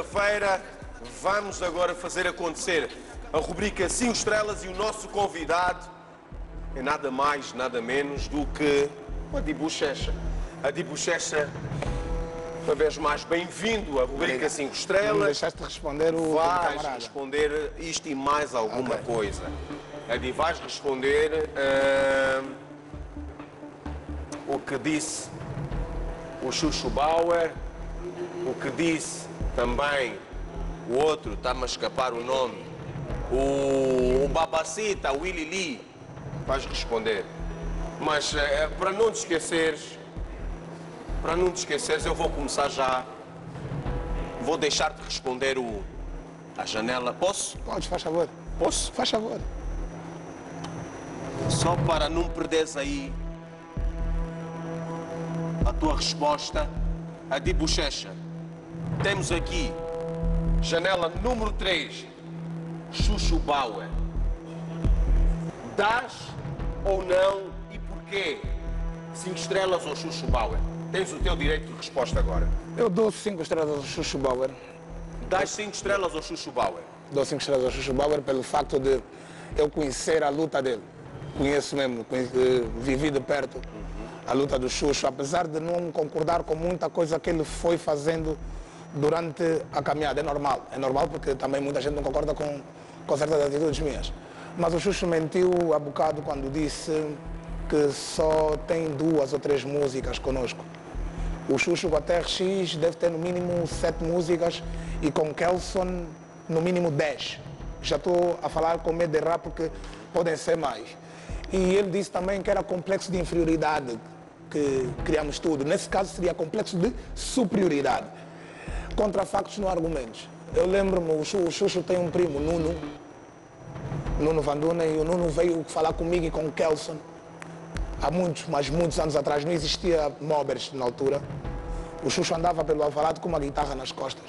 quinta-feira vamos agora fazer acontecer a rubrica 5 estrelas e o nosso convidado é nada mais, nada menos do que o Adibu Checha. Adibu Checha, uma vez mais, bem-vindo à rubrica 5 Não me estrelas. deixaste responder o Vais responder isto e mais alguma Ok. coisa. Adi, vais responder ah, o que disse o Chuchu Bauer, o que disse também o outro, está-me a escapar o nome, o, o Babacita, o Willy Lee. Vais responder. Mas eh, para não te esqueceres, para não te esqueceres, eu vou começar já. Vou deixar-te responder o, a janela. Posso? Podes, faz favor. Posso? Faz favor. Só para não perderes aí a tua resposta, a de bochecha. Temos aqui, janela número 3, Chuchu Bauer. Dás ou não e porquê? Cinco estrelas ou Chuchu Bauer? Tens o teu direito de resposta agora. Eu dou 5 estrelas ao Bauer. Dás cinco estrelas ao Chuchu Bauer. Dou 5 estrelas ao Bauer pelo facto de eu conhecer a luta dele. Conheço mesmo, conhe- eh, vivi de perto a luta do Xuxo, apesar de não concordar com muita coisa que ele foi fazendo durante a caminhada. É normal, é normal porque também muita gente não concorda com, com certas atitudes minhas. Mas o Xuxo mentiu há bocado quando disse que só tem duas ou três músicas conosco. O Xuxo com a TRX deve ter no mínimo sete músicas e com Kelson no mínimo dez. Já estou a falar com medo de errar porque podem ser mais. E ele disse também que era complexo de inferioridade que criamos tudo. Nesse caso seria complexo de superioridade. Contra factos não argumentos. Eu lembro-me, o Xu- o Xuxo tem um primo, Nuno, Nuno Vanduna, e o Nuno veio falar comigo e com o Kelson há muitos, mas muitos anos atrás, não existia Mobers na altura. O Xuxo andava pelo alvarado com uma guitarra nas costas,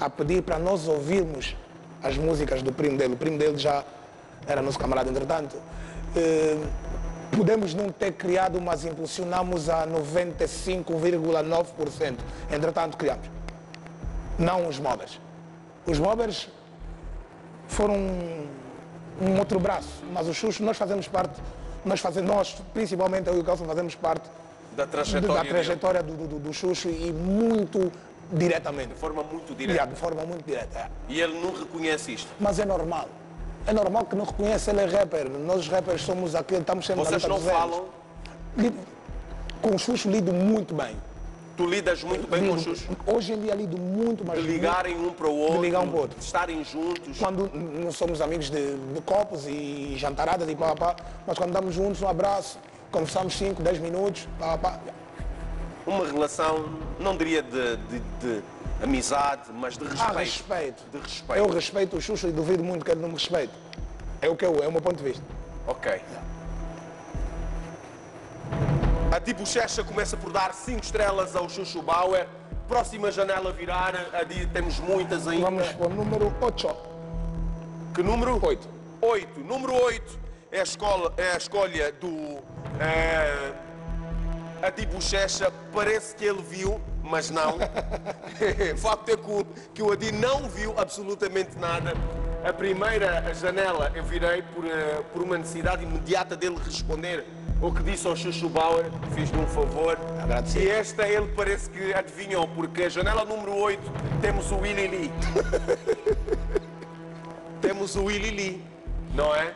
a pedir para nós ouvirmos as músicas do primo dele. O primo dele já era nosso camarada, entretanto. Eh, podemos não ter criado, mas impulsionamos a 95,9%. Entretanto, criamos. Não os Mobers. Os Mobers foram um, um outro braço, mas o Xuxo nós fazemos parte, nós fazemos, nós, principalmente eu e o Calço, fazemos parte Da trajetória da trajetória do, do, do Xuxo e muito diretamente. De forma muito Yeah, direta. de forma muito direta. é. E ele não reconhece isto. Mas é normal. É normal que não reconheça ele é rapper. Nós os rappers somos aquele, estamos sempre Vocês não falam. Lido- Com o Xuxo lido muito bem. Tu lidas muito bem com o Lido- Xuxo. Hoje em dia lido muito, De ligarem um para o outro, ligar um para o outro. de estarem juntos. quando não somos amigos de, de copos e jantaradas e pá, pá, mas quando estamos juntos, um abraço, conversamos 5, 10 minutos, pá, pá. Uma relação, não diria de, de- de amizade, mas de respeito. Há respeito. De respeito. Eu respeito o Xuxo e duvido muito que ele não me respeite. É o que eu, é o meu ponto de vista. Ok. A Di Bochecha começa por dar 5 estrelas ao Chuchu Bauer. Próxima janela a virar, a Di temos muitas ainda. Vamos para o número 8. Que número? Oito. 8. Número 8 é a, escola, é a escolha do. eh, a Di Bochecha. Parece que ele viu, mas não. o facto é que o, que o Adi não viu absolutamente nada. A primeira janela eu virei por, eh, por uma necessidade imediata dele responder o que disse ao Chuchu Bauer. Fiz-lhe um favor. Agradecido. E esta ele parece que adivinhou, porque a janela número 8 temos o Willy Lee. temos o Willy Lee, não é?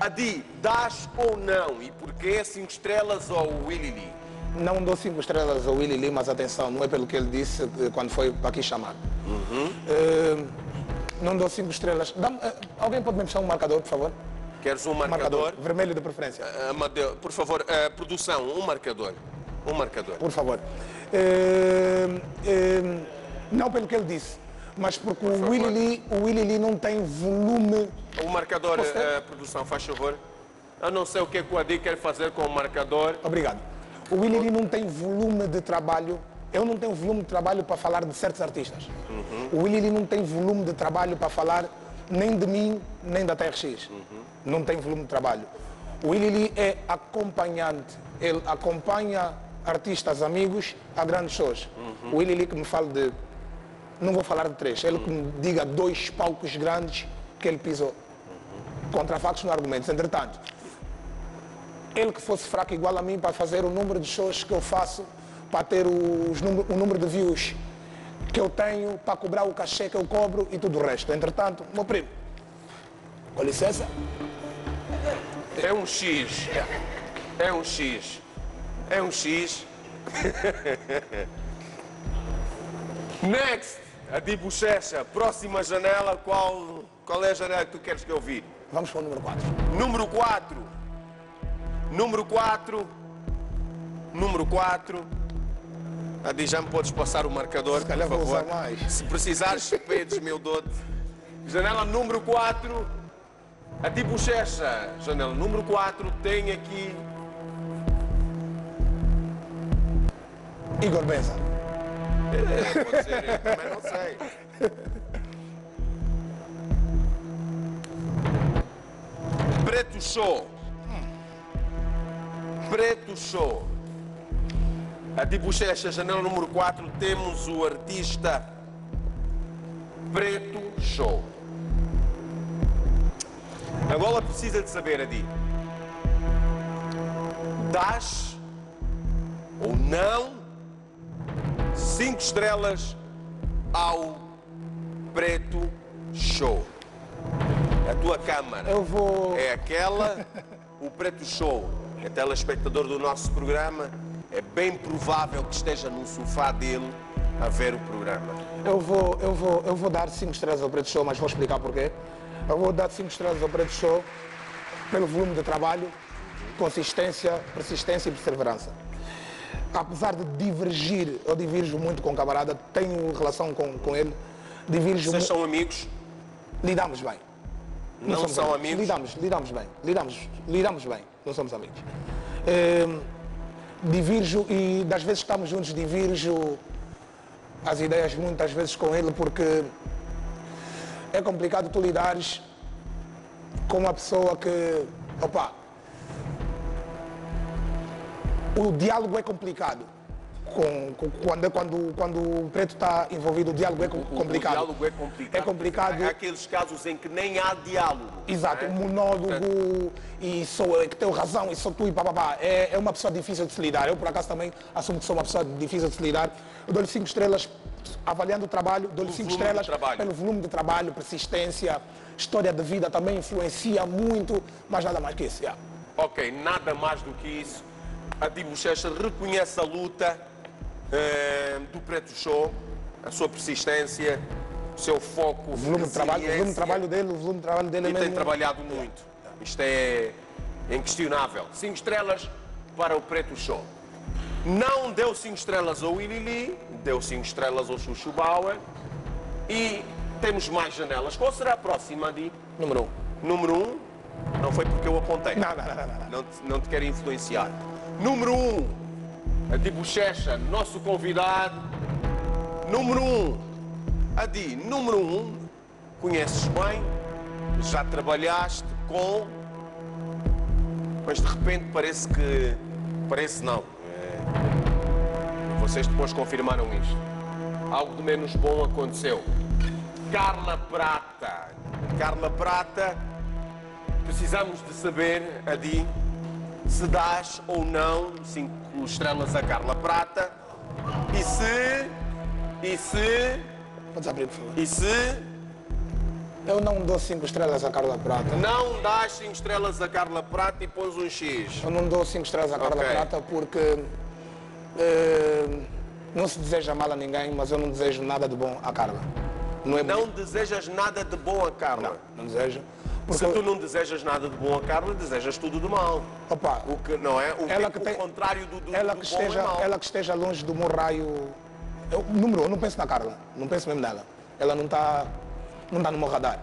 Adi, dás ou não? E porquê 5 estrelas ao Willy Lee? Não dou 5 estrelas ao Willy Lee, mas atenção, não é pelo que ele disse quando foi para aqui chamar. Eh, não dou 5 estrelas. Dá-me, eh, alguém pode me puxar um marcador, por favor? Queres um marcador? Vermelho de preferência. Amadeu, por favor, eh, produção, um marcador. Um marcador. Por favor. Eh, eh, não pelo que ele disse, mas porque o favor. Willy, Lee, o Willy Lee não tem volume. O marcador, eh, produção, faz favor. Eu não sei o que, é que o Adi quer fazer com o marcador. Obrigado. O Willy Lee não tem volume de trabalho. Eu não tenho volume de trabalho para falar de certos artistas. O Willy Lee não tem volume de trabalho para falar nem de mim, nem da TRX. Não tem volume de trabalho. O Lee é acompanhante. Ele acompanha artistas amigos a grandes shows. O Willy Lee que me fala de não vou falar de três, ele que me diga dois palcos grandes que ele pisou. Contra factos no argumentos. Entretanto, ele que fosse fraco igual a mim para fazer o número de shows que eu faço, para ter os, o número de views que eu tenho, para cobrar o cachê que eu cobro e tudo o resto. Entretanto, meu primo, com licença. É um X. É um X. É um X. Next, a de bochecha. Próxima janela, qual, qual é a janela que tu queres que eu vi? Vamos para o número 4. Número 4. Número 4. Número 4. Adi, já me podes passar o marcador, Se por favor. Se precisares, pedes meu dote. Janela número 4. A de bochecha. Janela número 4 tem aqui Igor Benza. Pode ser, eu também não sei. Preto Show. Preto Show. A de bochecha, janela número 4, temos o artista Preto Show. Agora precisa de saber, Adi. Das ou não cinco estrelas ao Preto Show. A tua câmara Eu vou. é aquela, o Preto Show é telespectador do nosso programa, é bem provável que esteja no sofá dele a ver o programa. Eu vou, eu vou, eu vou dar 5 estrelas ao Preto Show, mas vou explicar porquê. Eu vou dar 5 estrelas ao Preto Show pelo volume de trabalho, consistência, persistência e perseverança. Apesar de divergir, eu divirjo muito com o camarada, tenho relação com, com ele, divirjo Vocês são amigos? lidamos bem. Não somos são amigos? Lidamos, lidamos bem, lidamos, lidamos bem, não somos amigos. Ehm, divirjo e das vezes estamos juntos divirjo as ideias muitas vezes com ele porque é complicado tu lidares com uma pessoa que, opa, o diálogo é complicado. Com, com- quando, quando, quando o preto está envolvido, o diálogo é com- O, complicado. diálogo é complicado. É complicado. Há aqueles casos em que nem há diálogo. Exato, é? monólogo e sou eu que tenho razão e sou tu e papapá. É, é uma pessoa difícil de se lidar. Eu, por acaso, também assumo que sou uma pessoa difícil de se lidar. Eu dou-lhe cinco estrelas avaliando o trabalho, dou-lhe cinco estrelas pelo volume de trabalho, persistência, história de vida também influencia muito, mas nada mais que isso. yeah. Ok, nada mais do que isso. A Di Bochecha reconhece a luta do Preto Show, a sua persistência, o seu foco, O volume de trabalho, o volume de trabalho dele, o volume de trabalho dele E é tem mesmo... trabalhado muito. Isto é inquestionável. Cinco estrelas para o Preto Show. Não deu cinco estrelas ao Ilili, deu cinco estrelas ao Chuchu Bauer. E temos mais janelas. Qual será a próxima, Adi? Número um. Número um, não foi porque eu apontei. Não, não, não, não, não. Não te, não te quero influenciar. Número um, a Di Bochecha, nosso convidado. Número um, a Di, número um, conheces bem, já trabalhaste com, mas de repente parece que, parece não. É, vocês depois confirmaram isto. Algo de menos bom aconteceu. Carla Prata. Carla Prata, precisamos de saber, Adi, se dás ou não cinco estrelas a Carla Prata e se, e se, Podes abrir, por favor. e se Eu não dou cinco estrelas à Carla Prata. não dás cinco estrelas a Carla Prata e pões um X. Eu não dou cinco estrelas à Carla Ok. Prata porque eh, não se deseja mal a ninguém, mas eu não desejo nada de bom à Carla. Não é Não desejas nada de bom a Carla. Não desejo. Porque, Se tu não desejas nada de bom a Carla, desejas tudo de mal. opa, O que não é? O, Ela que, que o tem- contrário do, do, ela do que, bom esteja, é ela que esteja longe do meu raio. Eu, número um, não penso na Carla. Não penso mesmo nela. Ela não está não tá no meu radar.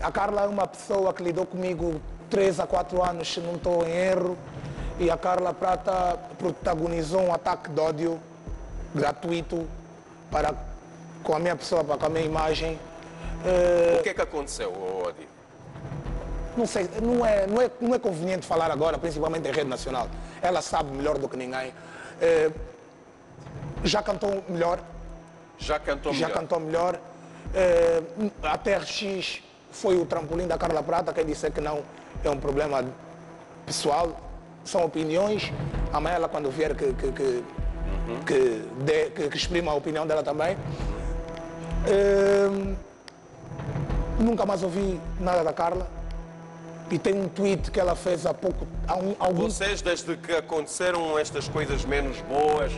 A Carla é uma pessoa que lidou comigo 3 a 4 anos, se não estou em erro. E a Carla Prata protagonizou um ataque de ódio gratuito para, com a minha pessoa, com a minha imagem. Eh, O que é que aconteceu, Adi? Não sei, não é, não, é, não é conveniente falar agora, principalmente em rede nacional. Ela sabe melhor do que ninguém. Eh, já cantou melhor, Já cantou já melhor. cantou melhor. Eh, a TRX foi o trampolim da Carla Prata, quem disser que não é um problema pessoal, são opiniões. Amanhã ela quando vier que, que, que, que, dê- que- que exprima a opinião dela também. Eh, nunca mais ouvi nada da Carla. E tem um tweet que ela fez há pouco, há um, algum Vocês, desde que aconteceram estas coisas menos boas,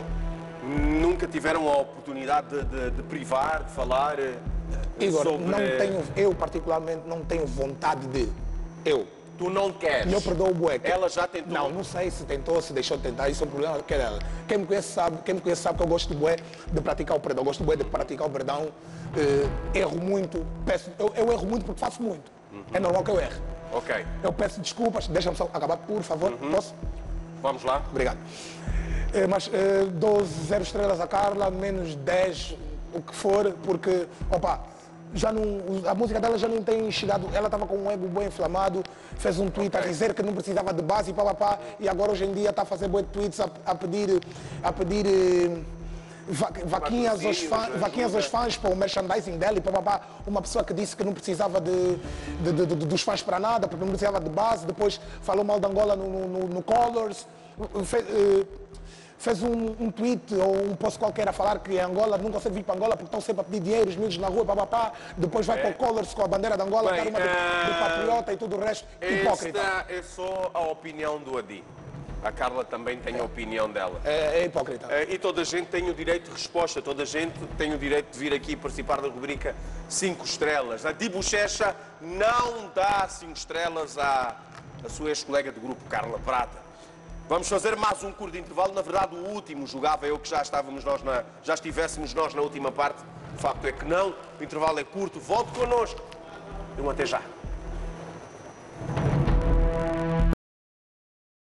nunca tiveram a oportunidade de, de- de privar, de falar eh, Igor, sobre... não tenho, eu particularmente não tenho vontade de. Eu. Tu não queres. Eu perdoo o bué. Ela já tentou. Não, não sei se tentou, se deixou de tentar, isso é um problema que é dela. Quem me conhece sabe, quem me conhece sabe que eu gosto de bué de praticar o perdão. Eu gosto de bué de praticar o perdão. Eh, erro muito, peço, eu, eu erro muito porque faço muito. Uhum. É normal que eu erre. Ok, Eu peço desculpas, deixa-me só acabar, por favor. Uhum. Posso? vamos lá. Obrigado. Eh, mas eh, dou zero estrelas à Carla, menos 10, o que for, porque, opa, já não, a música dela já não tem chegado. Ela estava com um ego bem inflamado, fez um tweet a Ok. dizer que não precisava de base e papapá, e agora hoje em dia está a fazer bons tweets a, a pedir. A pedir eh, va- Vaquinhas aos, Patrocínios, fãs, vaquinhas aos fãs para o merchandising dela e papapá. Uma pessoa que disse que não precisava de, de- de- de- dos fãs para nada, porque não precisava de base, depois falou mal de Angola no, no, no- Colors. Fez, eh, fez um, um tweet ou um post qualquer a falar que Angola não consegue vir para Angola porque estão sempre a pedir dinheiro, os miúdos na rua, papapá. Depois vai para o Colors com a bandeira de Angola, Bem, dar uma de, de eh, patriota e tudo o resto. Hipócrita. Esta é só a opinião do Adi. A Carla também tem a opinião dela. É, é hipócrita. Eh, E toda a gente tem o direito de resposta, toda a gente tem o direito de vir aqui participar da rubrica 5 estrelas. A Di Bochecha não dá 5 estrelas à, à sua ex-colega de grupo, Carla Prata. Vamos fazer mais um curto intervalo, na verdade o último, julgava eu que já estávamos nós na, já estivéssemos nós na última parte. O facto é que não, o intervalo é curto, volte connosco. Um até já.